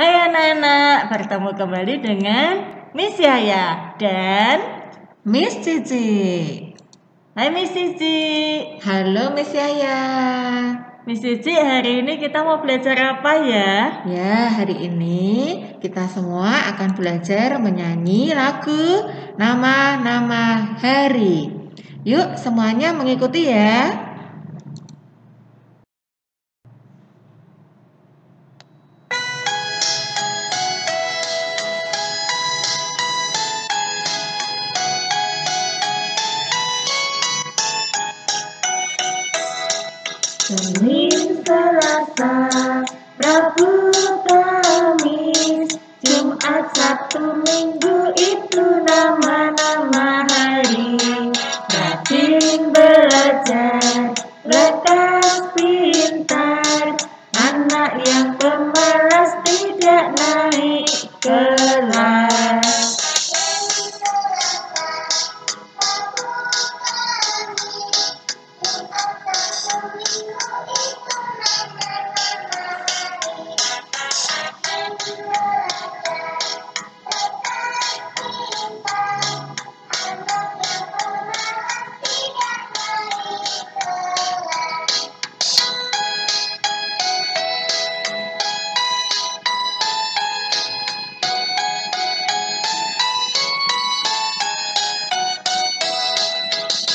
Hai anak-anak, bertemu kembali dengan Miss Yaya dan Miss Cici. Hai Miss Cici. Halo Miss Yaya. Miss Cici, hari ini kita mau belajar apa ya? Ya, hari ini kita semua akan belajar menyanyi lagu nama-nama hari. Yuk, semuanya mengikuti ya. Senin, Selasa, Rabu, Kamis, Jumat, Sabtu, Minggu itu nama-nama hari. Rajin belajar, lekas pintar, anak yang pemalas tidak naik kelas.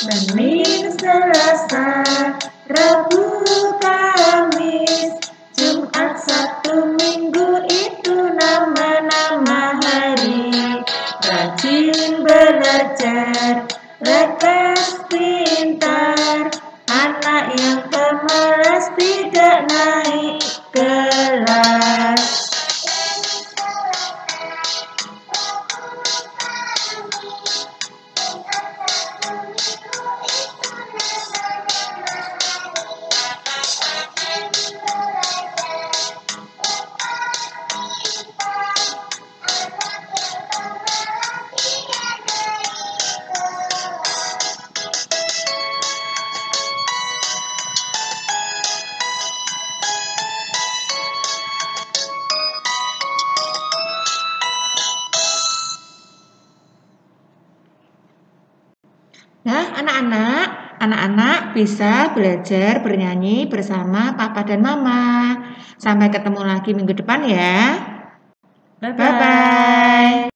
Senin, Selasa, Rabu, Kamis, Jumat, Sabtu, Minggu itu nama-nama hari. Rajin belajar, lekas Nah, anak-anak, anak-anak bisa belajar bernyanyi bersama papa dan mama. Sampai ketemu lagi minggu depan ya. Bye-bye. Bye-bye.